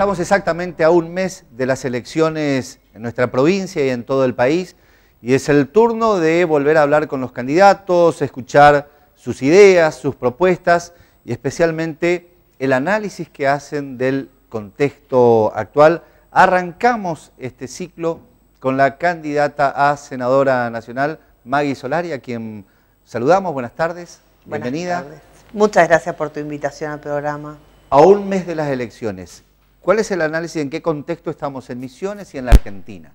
Estamos exactamente a un mes de las elecciones en nuestra provincia y en todo el país y es el turno de volver a hablar con los candidatos, escuchar sus ideas, sus propuestas y especialmente el análisis que hacen del contexto actual. Arrancamos este ciclo con la candidata a senadora nacional, Maggie Solari, a quien saludamos. Buenas tardes, bienvenida. Tardes. Muchas gracias por tu invitación al programa. A un mes de las elecciones, ¿cuál es el análisis en qué contexto estamos en Misiones y en la Argentina?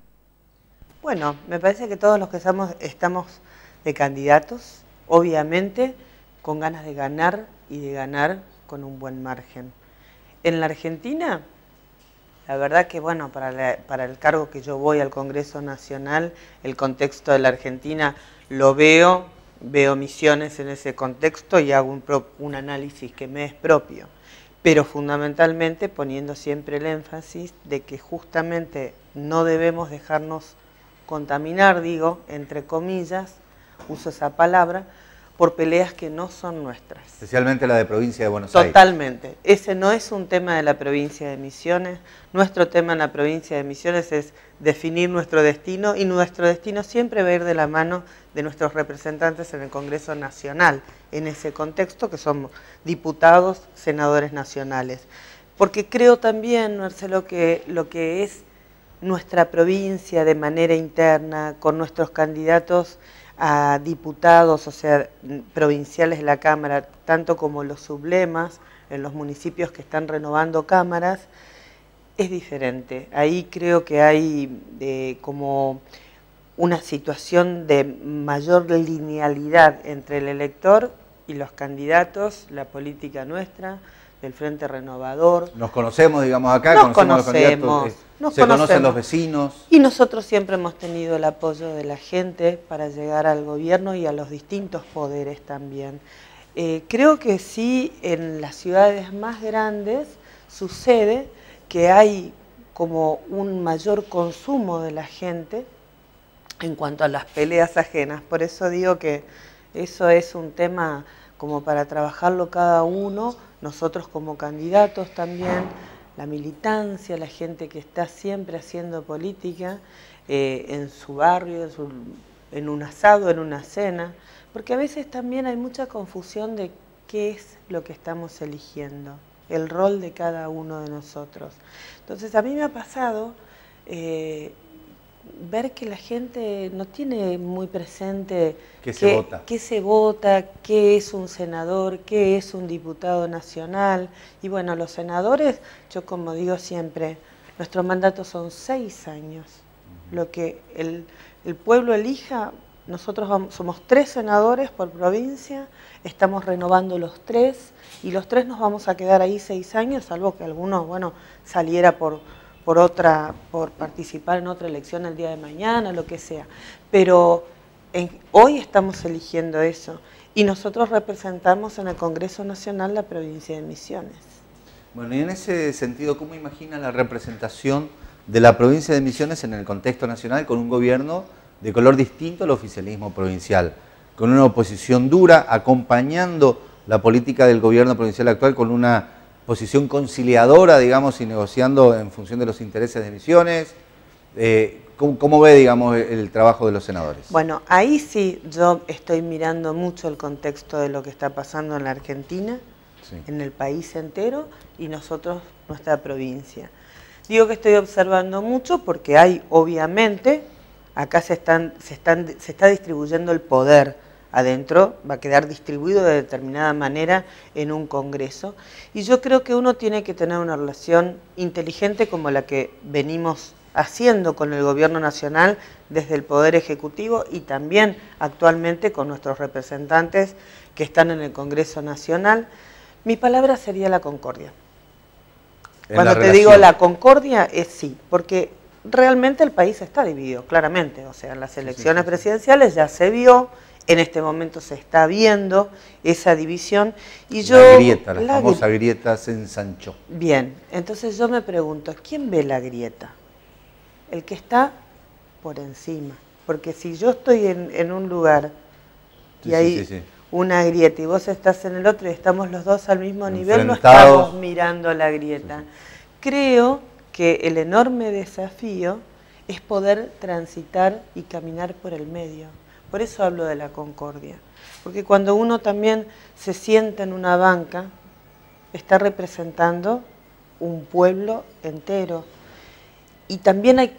Bueno, me parece que todos los que estamos, estamos de candidatos, obviamente con ganas de ganar y de ganar con un buen margen. En la Argentina, la verdad que bueno, para, para el cargo que yo voy al Congreso Nacional, el contexto de la Argentina lo veo, veo misiones en ese contexto y hago un, un análisis que me es propio, pero fundamentalmente poniendo siempre el énfasis de que justamente no debemos dejarnos contaminar, digo, entre comillas, uso esa palabra, por peleas que no son nuestras. Especialmente la de provincia de Buenos Aires. Totalmente. Ese no es un tema de la provincia de Misiones. Nuestro tema en la provincia de Misiones es definir nuestro destino y nuestro destino siempre va a ir de la mano de nuestros representantes en el Congreso Nacional, en ese contexto que somos diputados, senadores nacionales. Porque creo también, Marcelo, que lo que es nuestra provincia de manera interna, con nuestros candidatos a diputados, o sea, provinciales de la Cámara, tanto como los sublemas en los municipios que están renovando cámaras, es diferente. Ahí creo que hay eh, como una situación de mayor linealidad entre el elector y los candidatos, la política nuestra, del Frente Renovador. Nos conocemos, digamos, acá, nos conocemos, nos se conocen los vecinos. Y nosotros siempre hemos tenido el apoyo de la gente para llegar al gobierno y a los distintos poderes también. Eh, creo que sí, en las ciudades más grandes sucede que hay como un mayor consumo de la gente en cuanto a las peleas ajenas. Por eso digo que eso es un tema como para trabajarlo cada uno, nosotros como candidatos también, la militancia, la gente que está siempre haciendo política eh, en su barrio, en, un asado, en una cena, porque a veces también hay mucha confusión de qué es lo que estamos eligiendo, el rol de cada uno de nosotros. Entonces a mí me ha pasado eh, ver que la gente no tiene muy presente qué se, vota? qué se vota, qué es un senador, qué es un diputado nacional. Y bueno, los senadores, yo como digo siempre, nuestro mandato son seis años. Lo que el, el pueblo elija, nosotros somos tres senadores por provincia, estamos renovando los tres y los tres nos vamos a quedar ahí seis años, salvo que alguno, bueno, saliera por por otra, por participar en otra elección el día de mañana, lo que sea. Pero hoy estamos eligiendo eso y nosotros representamos en el Congreso Nacional la provincia de Misiones. Bueno, y en ese sentido, ¿cómo imagina la representación de la provincia de Misiones en el contexto nacional con un gobierno de color distinto al oficialismo provincial, con una oposición dura, acompañando la política del gobierno provincial actual con una posición conciliadora, digamos, y negociando en función de los intereses de Misiones? Eh, ¿cómo, ve, digamos, el trabajo de los senadores? Bueno, ahí sí yo estoy mirando mucho el contexto de lo que está pasando en la Argentina, en el país entero y nosotros, nuestra provincia. Digo que estoy observando mucho porque hay, obviamente, acá se, están, se, están, se está distribuyendo el poder adentro, va a quedar distribuido de determinada manera en un congreso. Y yo creo que uno tiene que tener una relación inteligente como la que venimos haciendo con el gobierno nacional desde el Poder Ejecutivo y también actualmente con nuestros representantes que están en el Congreso Nacional. Mi palabra sería la concordia. Cuando te digo la concordia es sí, porque realmente el país está dividido, claramente. O sea, en las elecciones presidenciales ya se vio, en este momento se está viendo esa división. Y yo, la grieta, la, famosa grieta se ensanchó. Bien, entonces yo me pregunto, ¿quién ve la grieta? El que está por encima. Porque si yo estoy en, un lugar y hay una grieta y vos estás en el otro y estamos los dos al mismo nivel, no estamos mirando la grieta. creo que el enorme desafío es poder transitar y caminar por el medio. Por eso hablo de la concordia. Porque cuando uno también se sienta en una banca, está representando un pueblo entero. Y también hay,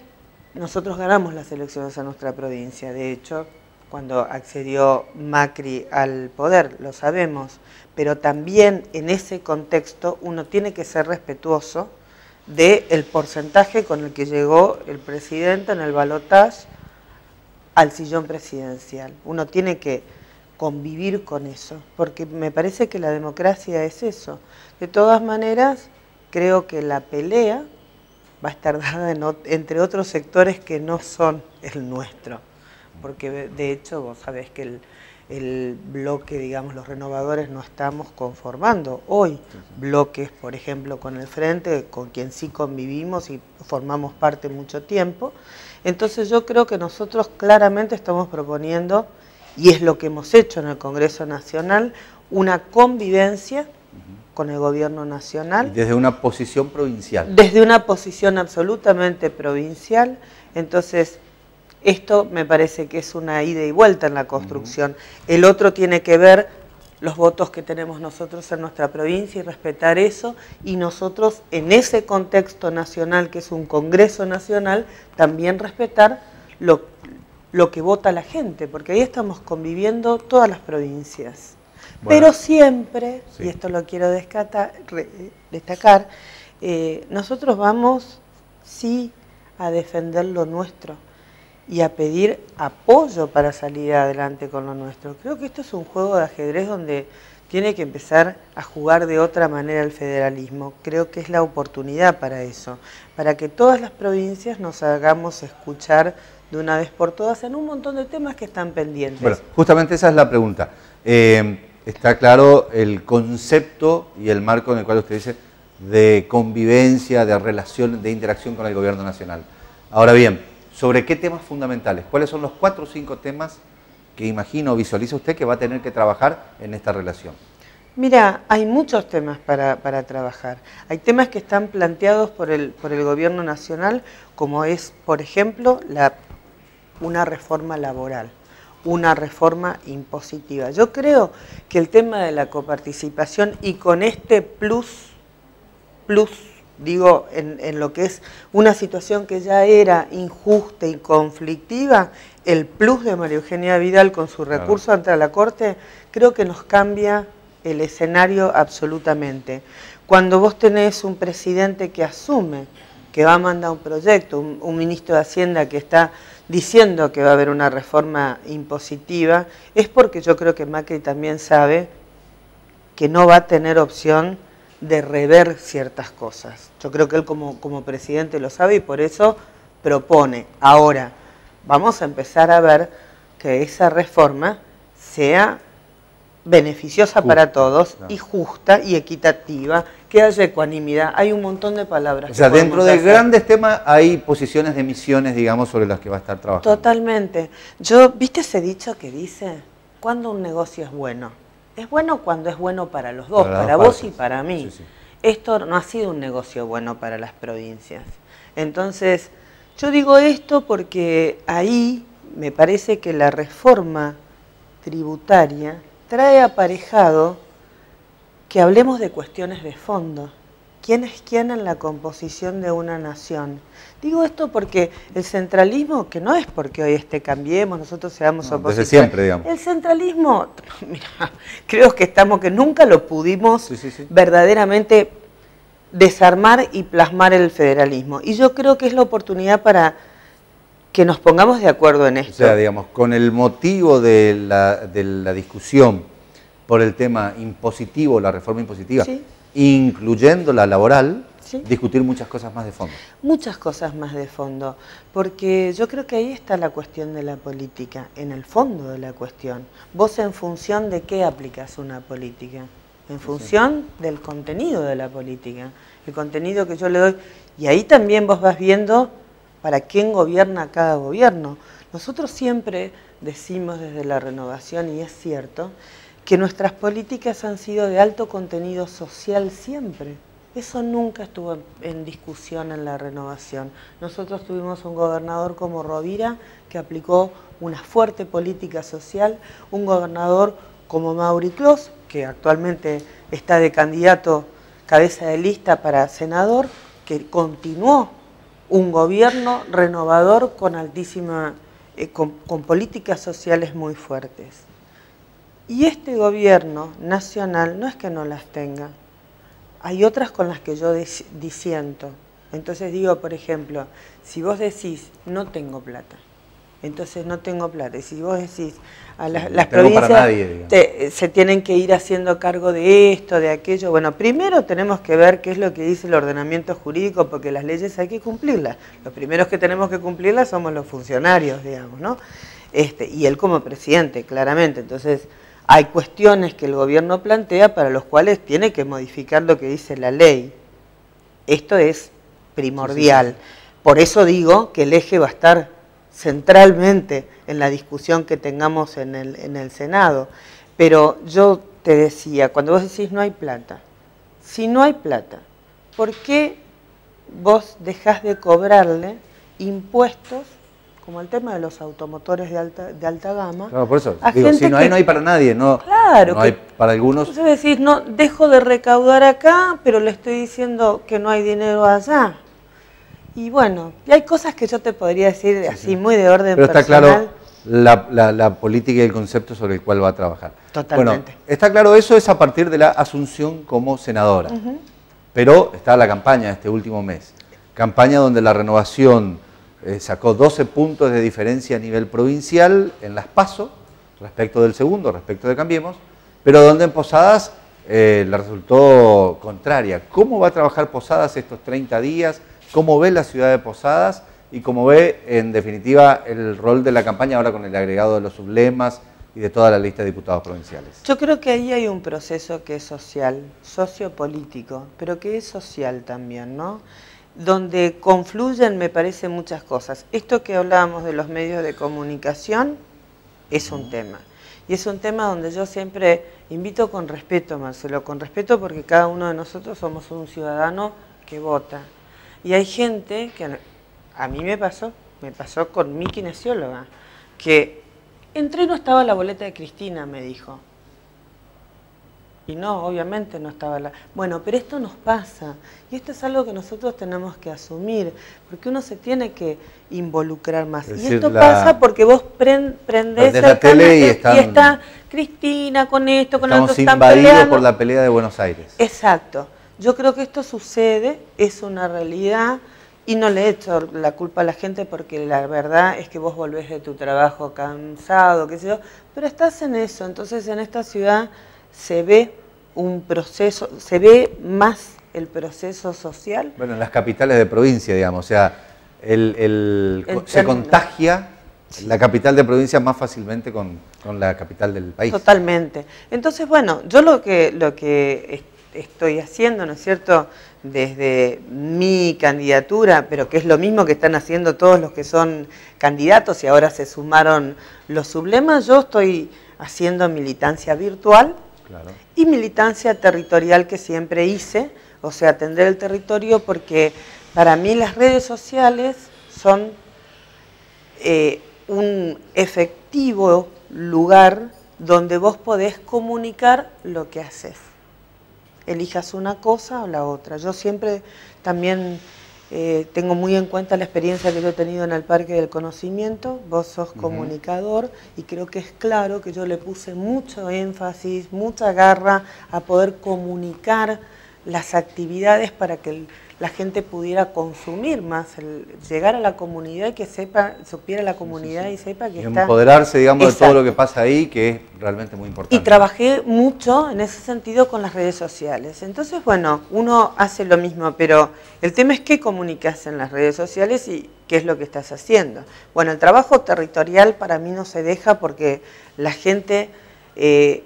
nosotros ganamos las elecciones en nuestra provincia, de hecho, cuando accedió Macri al poder, lo sabemos, pero también en ese contexto uno tiene que ser respetuoso del porcentaje con el que llegó el presidente en el balotaje al sillón presidencial. Uno tiene que convivir con eso, porque me parece que la democracia es eso. De todas maneras, creo que la pelea va a estar dada entre otros sectores que no son el nuestro, porque de hecho vos sabés que el, el bloque, digamos, los renovadores no estamos conformando hoy bloques, por ejemplo, con el Frente, con quien sí convivimos y formamos parte mucho tiempo. Entonces yo creo que nosotros claramente estamos proponiendo, y es lo que hemos hecho en el Congreso Nacional, una convivencia con el gobierno nacional. desde una posición provincial. Desde una posición absolutamente provincial. Entonces, esto me parece que es una ida y vuelta en la construcción. El otro tiene que ver los votos que tenemos nosotros en nuestra provincia y respetar eso, y nosotros en ese contexto nacional, que es un Congreso Nacional, también respetar lo, lo que vota la gente, porque ahí estamos conviviendo todas las provincias. Pero siempre, y esto lo quiero destacar, eh, nosotros vamos sí a defender lo nuestro y a pedir apoyo para salir adelante con lo nuestro. Creo que esto es un juego de ajedrez donde tiene que empezar a jugar de otra manera el federalismo. Creo que es la oportunidad para eso, para que todas las provincias nos hagamos escuchar de una vez por todas en un montón de temas que están pendientes. Bueno, justamente esa es la pregunta. Eh, está claro el concepto y el marco en el cual usted dice de convivencia, de relación, de interacción con el gobierno nacional. Ahora bien, ¿Sobre qué temas fundamentales? ¿Cuáles son los cuatro o cinco temas que imagino o visualiza usted que va a tener que trabajar en esta relación? Mira, hay muchos temas para, trabajar. Hay temas que están planteados por el, por el gobierno nacional, como es, por ejemplo, la, una reforma laboral, una reforma impositiva. Yo creo que el tema de la coparticipación y con este plus, plus digo, en, lo que es una situación que ya era injusta y conflictiva, el plus de María Eugenia Vidal con su recurso ante la Corte, creo que nos cambia el escenario absolutamente. Cuando vos tenés un presidente que asume que va a mandar un proyecto, un ministro de Hacienda que está diciendo que va a haber una reforma impositiva, es porque yo creo que Macri también sabe que no va a tener opción de rever ciertas cosas. Yo creo que él como, como presidente lo sabe y por eso propone. Ahora, vamos a empezar a ver que esa reforma sea beneficiosa para todos y justa y equitativa, que haya ecuanimidad. Hay un montón de palabras. O sea, dentro de grandes temas hay posiciones de misiones, digamos, sobre las que va a estar trabajando. Totalmente. Yo, ¿viste ese dicho que dice, cuando un negocio es bueno? Es bueno cuando es bueno para los dos, para, vos y para mí. Esto no ha sido un negocio bueno para las provincias. Entonces, yo digo esto porque ahí me parece que la reforma tributaria trae aparejado que hablemos de cuestiones de fondo quién es quién en la composición de una nación. Digo esto porque el centralismo, que no es porque hoy este cambiemos, nosotros seamos no, oposición. siempre, digamos. El centralismo, mira, creo que estamos, que nunca lo pudimos verdaderamente desarmar y plasmar el federalismo. Y yo creo que es la oportunidad para que nos pongamos de acuerdo en esto. O sea, digamos, con el motivo de la, de la discusión por el tema impositivo, la reforma impositiva, incluyendo la laboral, discutir muchas cosas más de fondo. Muchas cosas más de fondo, porque yo creo que ahí está la cuestión de la política, en el fondo de la cuestión. Vos en función de qué aplicas una política, en función del contenido de la política, el contenido que yo le doy, y ahí también vos vas viendo para quién gobierna cada gobierno. Nosotros siempre decimos desde la renovación, y es cierto, que nuestras políticas han sido de alto contenido social siempre. Eso nunca estuvo en discusión en la renovación. Nosotros tuvimos un gobernador como Rovira que aplicó una fuerte política social, un gobernador como Mauri Clos, que actualmente está de candidato cabeza de lista para senador, que continuó un gobierno renovador con altísima, eh, con, políticas sociales muy fuertes. Y este gobierno nacional no es que no las tenga, hay otras con las que yo disiento. Entonces digo, por ejemplo, si vos decís, no tengo plata, entonces no tengo plata. Y si vos decís, a las provincias se tienen que ir haciendo cargo de esto, de aquello, bueno, primero tenemos que ver qué es lo que dice el ordenamiento jurídico, porque las leyes hay que cumplirlas. Los primeros que tenemos que cumplirlas somos los funcionarios, digamos, ¿no? Este, y él como presidente, claramente. Entonces, hay cuestiones que el gobierno plantea para los cuales tiene que modificar lo que dice la ley. Esto es primordial. Por eso digo que el eje va a estar centralmente en la discusión que tengamos en el, en el Senado. Pero yo te decía, cuando vos decís no hay plata, si no hay plata, ¿por qué vos dejás de cobrarle impuestos como el tema de los automotores de alta, de alta gama. Claro, por eso, digo, si no hay, no hay para nadie, no, claro, no hay para algunos. Entonces decís, no, dejo de recaudar acá, pero le estoy diciendo que no hay dinero allá. Y bueno, y hay cosas que yo te podría decir así, muy de orden Pero está claro la, política y el concepto sobre el cual va a trabajar. Totalmente. Bueno, está claro eso es a partir de la asunción como senadora. Pero está la campaña este último mes. Campaña donde la renovación eh, sacó 12 puntos de diferencia a nivel provincial en las PASO, respecto del segundo, respecto de Cambiemos, pero donde en Posadas eh, le resultó contraria. ¿Cómo va a trabajar Posadas estos 30 días? cómo ve la ciudad de Posadas y cómo ve, en definitiva, el rol de la campaña ahora con el agregado de los sublemas y de toda la lista de diputados provinciales. Yo creo que ahí hay un proceso que es social, sociopolítico, pero que es social también, ¿no? Donde confluyen, me parece, muchas cosas. Esto que hablábamos de los medios de comunicación es un tema. Y es un tema donde yo siempre invito con respeto, Marcelo, con respeto porque cada uno de nosotros somos un ciudadano que vota, y hay gente que a mí me pasó, me pasó con mi kinesióloga, que entré no estaba la boleta de Cristina, me dijo. Y no, obviamente no estaba la... Bueno, pero esto nos pasa. Y esto es algo que nosotros tenemos que asumir, porque uno se tiene que involucrar más. y esto pasa porque vos prendés la tele y, está Cristina con esto, con Estamos invadidos por la pelea de Buenos Aires. Exacto. Yo creo que esto sucede, es una realidad y no le echo la culpa a la gente porque la verdad es que vos volvés de tu trabajo cansado, qué sé yo, pero estás en eso. Entonces en esta ciudad se ve un proceso, se ve más el proceso social. Bueno, en las capitales de provincia, digamos, o sea, el, se contagia la capital de provincia más fácilmente con, con, la capital del país. Totalmente. Entonces, bueno, yo lo que, lo que estoy haciendo, ¿no es cierto?, desde mi candidatura, pero que es lo mismo que están haciendo todos los que son candidatos y ahora se sumaron los sublemas, yo estoy haciendo militancia virtual y militancia territorial que siempre hice, o sea, atender el territorio porque para mí las redes sociales son eh, un efectivo lugar donde vos podés comunicar lo que haces elijas una cosa o la otra. Yo siempre también eh, tengo muy en cuenta la experiencia que yo he tenido en el Parque del Conocimiento, vos sos comunicador y creo que es claro que yo le puse mucho énfasis, mucha garra a poder comunicar las actividades para que el, la gente pudiera consumir más, llegar a la comunidad y que sepa, supiera la comunidad y sepa que y está... Empoderarse, digamos, de todo lo que pasa ahí, que es realmente muy importante. Y trabajé mucho en ese sentido con las redes sociales. Entonces, bueno, uno hace lo mismo, pero el tema es qué comunicas en las redes sociales y qué es lo que estás haciendo. Bueno, el trabajo territorial para mí no se deja porque la gente, eh,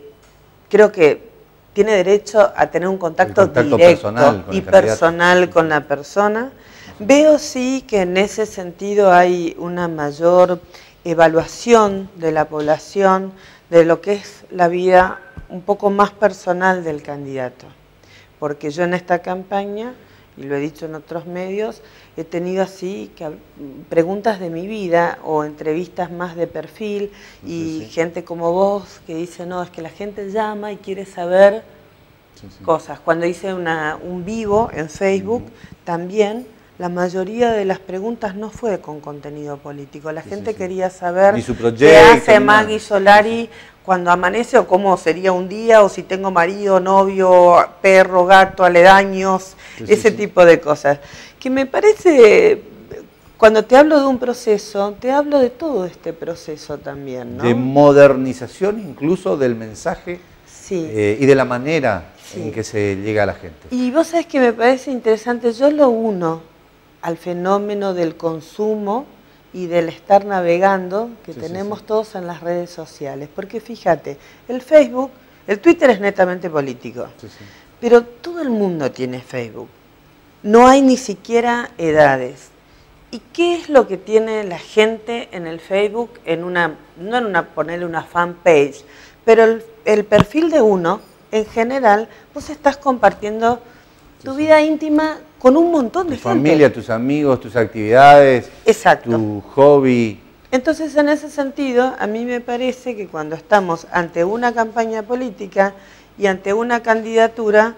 creo que tiene derecho a tener un contacto, directo y personal con la persona. Veo sí que en ese sentido hay una mayor evaluación de la población de lo que es la vida un poco más personal del candidato. porque yo en esta campaña, y lo he dicho en otros medios, he tenido así preguntas de mi vida o entrevistas más de perfil y gente como vos que dice, no, es que la gente llama y quiere saber cosas. Cuando hice una, un vivo en Facebook, también la mayoría de las preguntas no fue con contenido político. La gente quería saber qué hace Maggie Solari cuando amanece o cómo sería un día o si tengo marido, novio, perro, gato, aledaños, ese tipo de cosas. Que me parece, cuando te hablo de un proceso, te hablo de todo este proceso también. De modernización incluso del mensaje eh, y de la manera en que se llega a la gente. Y vos sabés que me parece interesante, yo lo uno al fenómeno del consumo y del estar navegando que tenemos todos en las redes sociales. Porque fíjate, el Facebook, el Twitter es netamente político, pero todo el mundo tiene Facebook. No hay ni siquiera edades. ¿Y qué es lo que tiene la gente en el Facebook? En una, no en una, ponerle una fanpage, pero el, el perfil de uno, en general, vos estás compartiendo tu vida íntima con un montón de tu familia, tus amigos, tus actividades, Exacto. tu hobby. Entonces, en ese sentido, a mí me parece que cuando estamos ante una campaña política y ante una candidatura,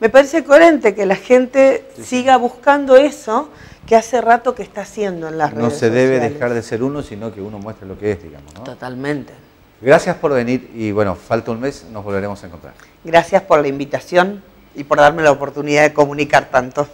me parece coherente que la gente siga buscando eso que hace rato que está haciendo en las redes No se debe dejar de ser uno, sino que uno muestre lo que es, digamos. ¿no? Totalmente. Gracias por venir y bueno, falta un mes, nos volveremos a encontrar. Gracias por la invitación y por darme la oportunidad de comunicar tanto.